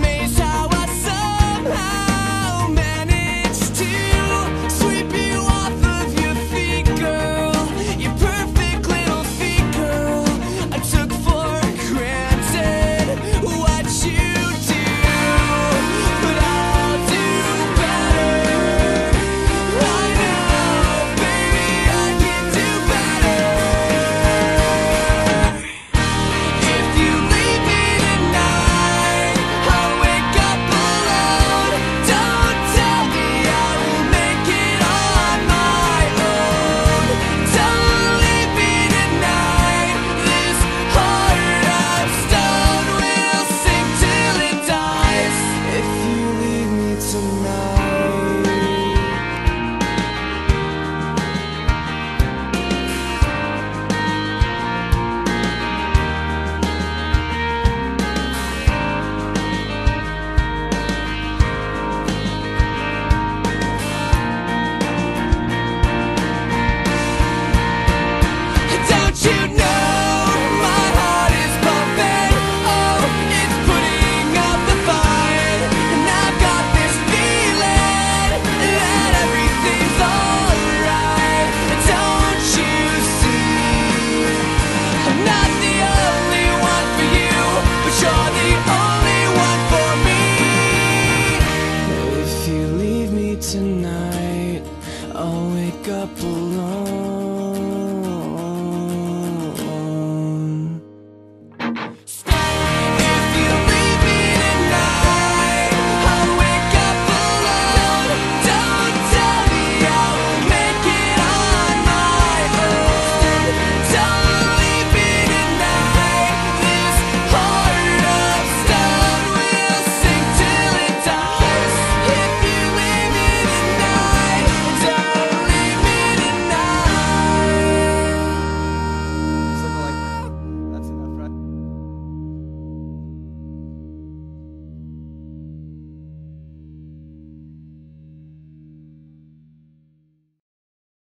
me up alone.